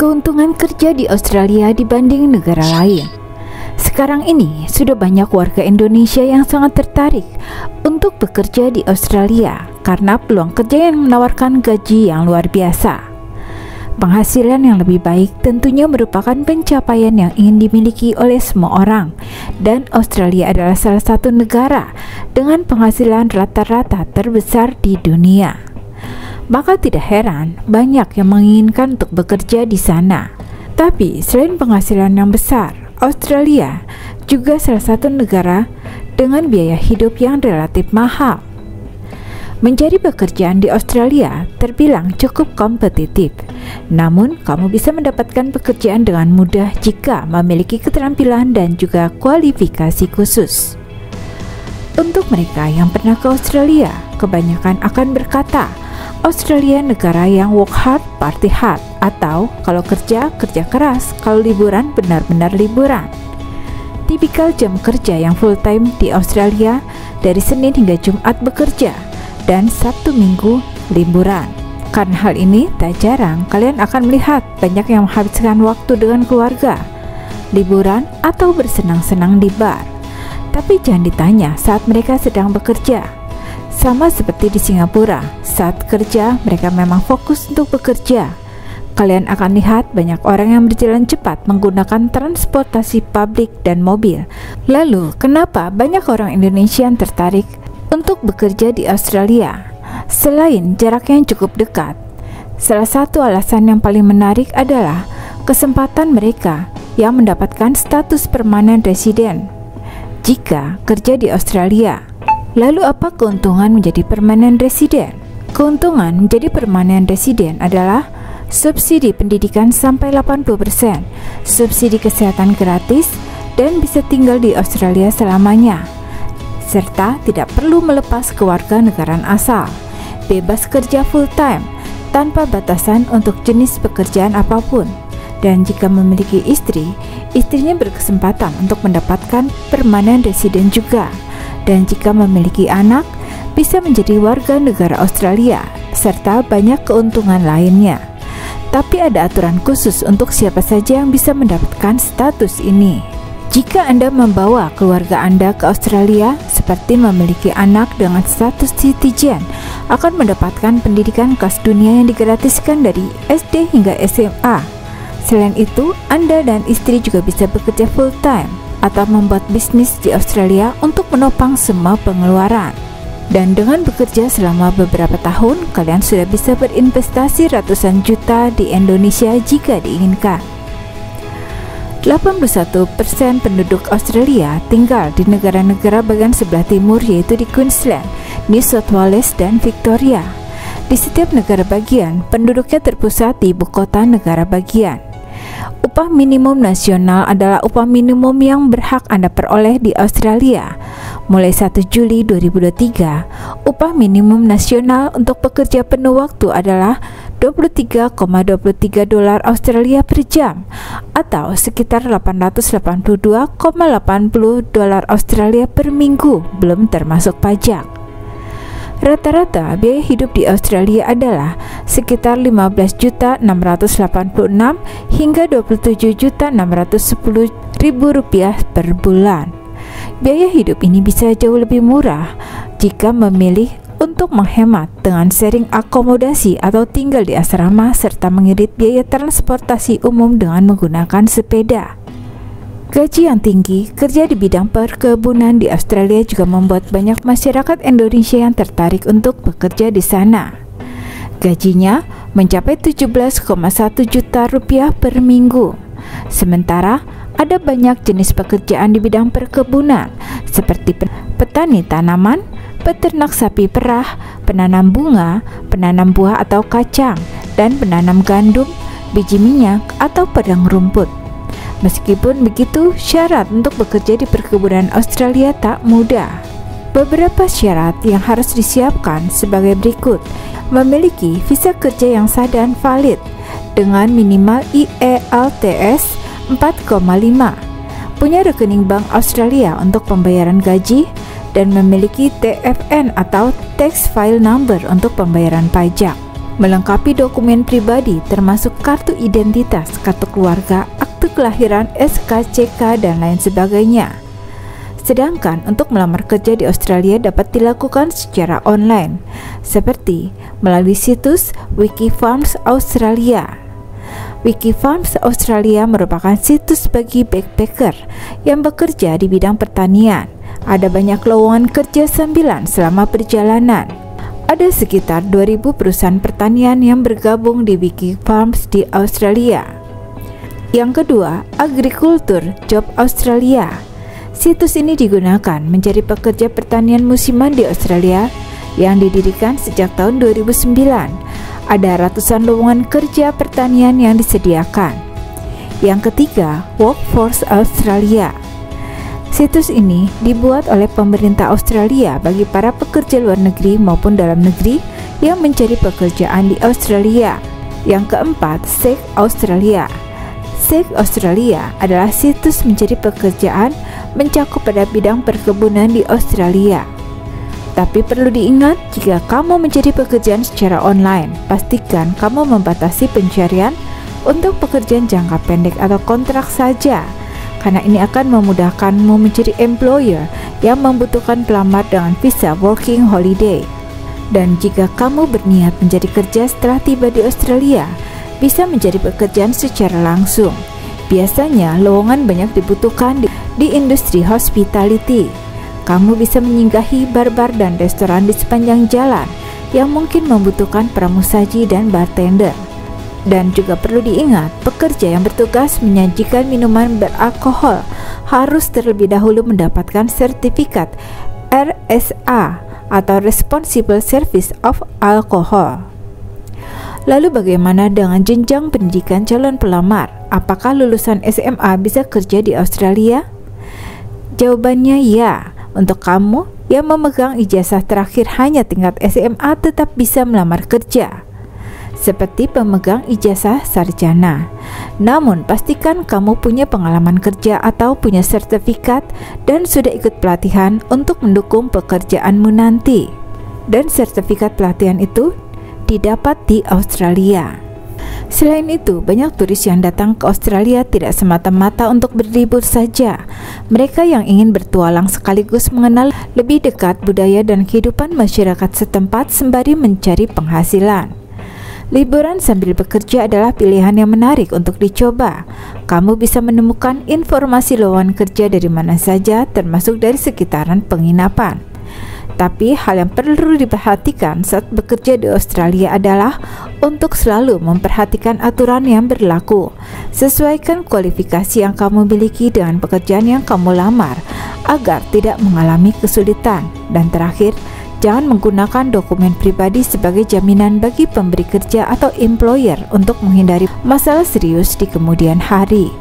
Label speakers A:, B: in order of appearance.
A: keuntungan kerja di Australia dibanding negara lain. Sekarang ini sudah banyak warga Indonesia yang sangat tertarik untuk bekerja di Australia karena peluang kerja yang menawarkan gaji yang luar biasa. Penghasilan yang lebih baik tentunya merupakan pencapaian yang ingin dimiliki oleh semua orang, dan Australia adalah salah satu negara dengan penghasilan rata-rata terbesar di dunia. Maka tidak heran banyak yang menginginkan untuk bekerja di sana. Tapi selain penghasilan yang besar, Australia juga salah satu negara dengan biaya hidup yang relatif mahal. Mencari pekerjaan di Australia terbilang cukup kompetitif. Namun, kamu bisa mendapatkan pekerjaan dengan mudah jika memiliki keterampilan dan juga kualifikasi khusus. Untuk mereka yang pernah ke Australia, kebanyakan akan berkata, Australia negara yang work hard, party hard, atau kalau kerja, kerja keras, kalau liburan, benar-benar liburan. Tipikal jam kerja yang full time di Australia dari Senin hingga Jumat bekerja dan Sabtu Minggu liburan. Karena hal ini, tak jarang kalian akan melihat banyak yang menghabiskan waktu dengan keluarga, liburan, atau bersenang-senang di bar. Tapi jangan ditanya saat mereka sedang bekerja, sama seperti di Singapura, saat kerja mereka memang fokus untuk bekerja. Kalian akan lihat banyak orang yang berjalan cepat menggunakan transportasi publik dan mobil. Lalu, kenapa banyak orang Indonesia yang tertarik untuk bekerja di Australia? Selain jarak yang cukup dekat, salah satu alasan yang paling menarik adalah kesempatan mereka yang mendapatkan status permanen residen jika kerja di Australia. Lalu apa keuntungan menjadi permanen residen? Keuntungan menjadi permanen residen adalah subsidi pendidikan sampai 80%, subsidi kesehatan gratis, dan bisa tinggal di Australia selamanya, serta tidak perlu melepas kewarganegaraan asal, bebas kerja full time, tanpa batasan untuk jenis pekerjaan apa pun. Dan jika memiliki istri, istrinya berkesempatan untuk mendapatkan permanen residen juga dan jika memiliki anak bisa menjadi warga negara Australia serta banyak keuntungan lainnya. Tapi ada aturan khusus untuk siapa saja yang bisa mendapatkan status ini. Jika Anda membawa keluarga Anda ke Australia, seperti memiliki anak dengan status citizen, akan mendapatkan pendidikan kelas dunia yang digratiskan dari SD hingga SMA. Selain itu, Anda dan istri juga bisa bekerja full time atau membuat bisnis di Australia untuk menopang semua pengeluaran. Dan dengan bekerja selama beberapa tahun, kalian sudah bisa berinvestasi ratusan juta di Indonesia jika diinginkan. 81% penduduk Australia tinggal di negara-negara bagian sebelah timur yaitu di Queensland, New South Wales, dan Victoria. Di setiap negara bagian, penduduknya terpusat di ibu kota negara bagian. Upah minimum nasional adalah upah minimum yang berhak Anda peroleh di Australia. Mulai 1 Juli 2023, upah minimum nasional untuk pekerja penuh waktu adalah 23,23 dolar Australia per jam atau sekitar 882,80 dolar Australia per minggu belum termasuk pajak. Rata-rata biaya hidup di Australia adalah sekitar 15.686 hingga 27.610 ribu rupiah per bulan. Biaya hidup ini bisa jauh lebih murah jika memilih untuk menghemat dengan sharing akomodasi atau tinggal di asrama serta mengirit biaya transportasi umum dengan menggunakan sepeda. Gaji yang tinggi, kerja di bidang perkebunan di Australia juga membuat banyak masyarakat Indonesia yang tertarik untuk bekerja di sana. Gajinya mencapai 17,1 juta rupiah per minggu. Sementara ada banyak jenis pekerjaan di bidang perkebunan seperti petani tanaman, peternak sapi perah, penanam bunga, penanam buah atau kacang, dan penanam gandum, biji minyak, atau padang rumput. Meskipun begitu, syarat untuk bekerja di perkebunan Australia tak mudah. Beberapa syarat yang harus disiapkan sebagai berikut. Memiliki visa kerja yang sah dan valid dengan minimal IELTS 4,5. Punya rekening bank Australia untuk pembayaran gaji dan memiliki TFN atau Tax File Number untuk pembayaran pajak. melengkapi dokumen pribadi termasuk kartu identitas, kartu keluarga, akte kelahiran, SKCK, dan lain sebagainya. Sedangkan untuk melamar kerja di Australia dapat dilakukan secara online, seperti melalui situs Wikifarms Australia. Wikifarms Australia merupakan situs bagi backpacker yang bekerja di bidang pertanian. Ada banyak lowongan kerja sambilan selama perjalanan. Ada sekitar 2000 perusahaan pertanian yang bergabung di Wikifarms di Australia. Yang kedua, Agriculture Job Australia. Situs ini digunakan mencari pekerja pertanian musiman di Australia yang didirikan sejak tahun 2009. Ada ratusan lowongan kerja pertanian yang disediakan. Yang ketiga, Workforce Australia. Situs ini dibuat oleh pemerintah Australia bagi para pekerja luar negeri maupun dalam negeri yang mencari pekerjaan di Australia. Yang keempat, SEC Australia. SEC Australia adalah situs mencari pekerjaan mencakup pada bidang perkebunan di Australia. Tapi perlu diingat, jika kamu mencari pekerjaan secara online, pastikan kamu membatasi pencarian untuk pekerjaan jangka pendek atau kontrak saja karena ini akan memudahkanmu mencari employer yang membutuhkan pelamar dengan visa working holiday. Dan jika kamu berniat menjadi kerja setelah tiba di Australia, bisa mencari pekerjaan secara langsung. Biasanya lowongan banyak dibutuhkan di, di industri hospitality. Kamu bisa menyinggahi bar-bar dan restoran di sepanjang jalan yang mungkin membutuhkan pramusaji dan bartender. Dan juga perlu diingat, pekerja yang bertugas menyajikan minuman beralkohol harus terlebih dahulu mendapatkan sertifikat RSA atau Responsible Service of Alcohol. Lalu bagaimana dengan jenjang pendidikan calon pelamar? Apakah lulusan SMA bisa kerja di Australia? Jawabannya ya. Untuk kamu yang memegang ijazah terakhir hanya tingkat SMA tetap bisa melamar kerja seperti pemegang ijazah sarjana. Namun, pastikan kamu punya pengalaman kerja atau punya sertifikat dan sudah ikut pelatihan untuk mendukung pekerjaanmu nanti. Dan sertifikat pelatihan itu didapat di Australia. Selain itu, banyak turis yang datang ke Australia tidak semata-mata untuk berlibur saja. Mereka yang ingin bertualang sekaligus mengenal lebih dekat budaya dan kehidupan masyarakat setempat sembari mencari penghasilan. Liburan sambil bekerja adalah pilihan yang menarik untuk dicoba. Kamu bisa menemukan informasi lowongan kerja dari mana saja, termasuk dari sekitaran penginapan. Tapi hal yang perlu diperhatikan saat bekerja di Australia adalah untuk selalu memperhatikan aturan yang berlaku. Sesuaikan kualifikasi yang kamu miliki dengan pekerjaan yang kamu lamar agar tidak mengalami kesulitan. Dan terakhir, Jangan menggunakan dokumen pribadi sebagai jaminan bagi pemberi kerja atau employer untuk menghindari masalah serius di kemudian hari.